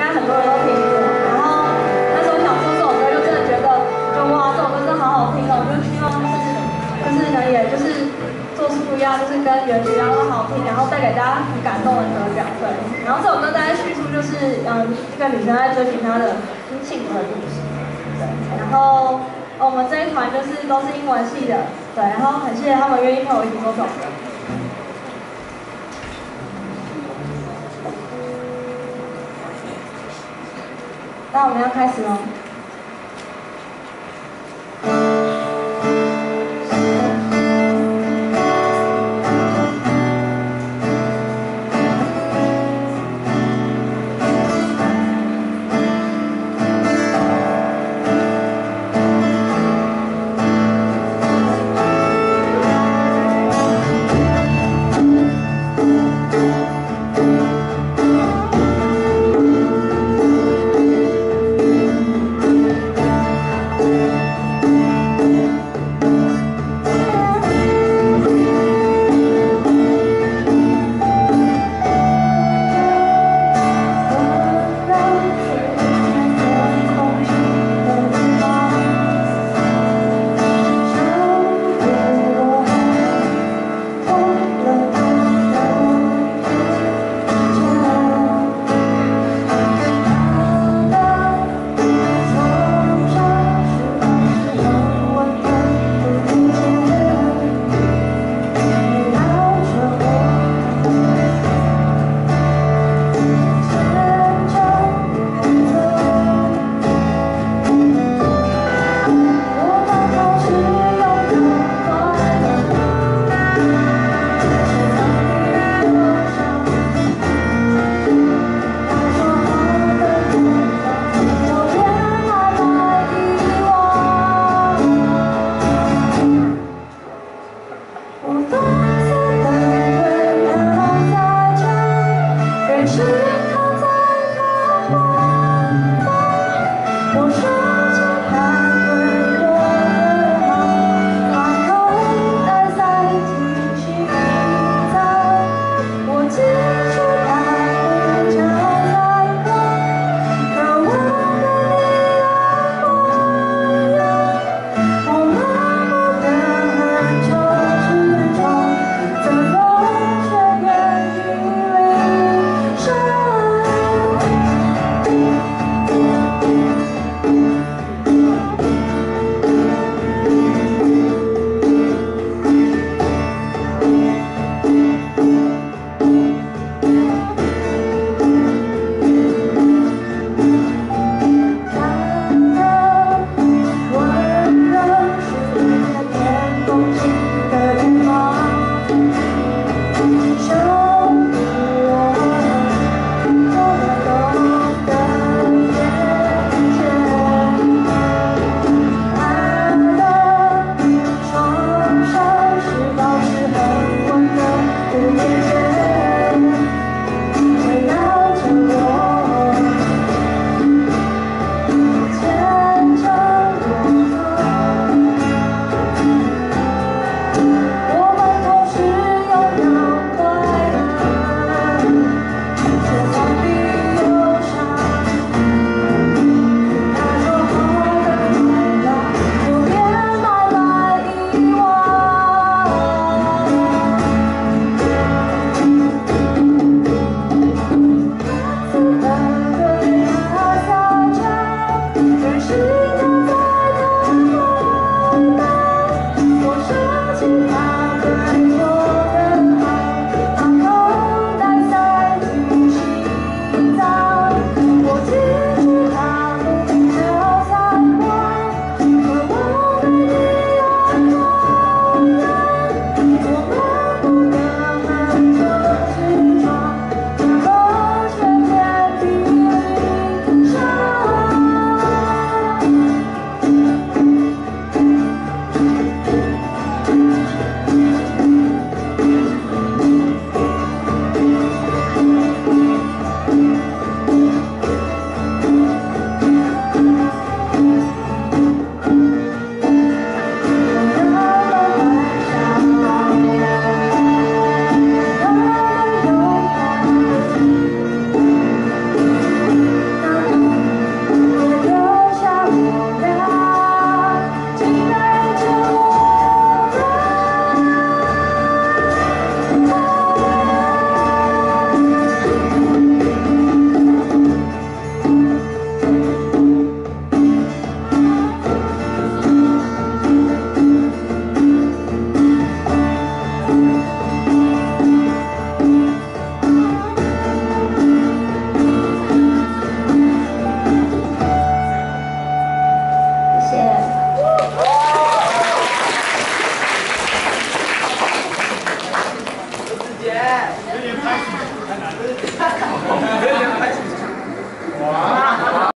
该很多人都听过。然后那时候想出这首歌，就真的觉得，就哇，这首歌真的好好听哦，就希望就是就是呢，也就是做出不一样，就是跟原曲一样好听，然后带给大家很感动的歌这样对。然后这首歌大概叙述就是嗯，一个女生在追寻她的幸福的故事。对，然后我们这一团就是都是英文系的，对，然后很谢谢他们愿意陪我一起做这首歌。那我们要开始喽。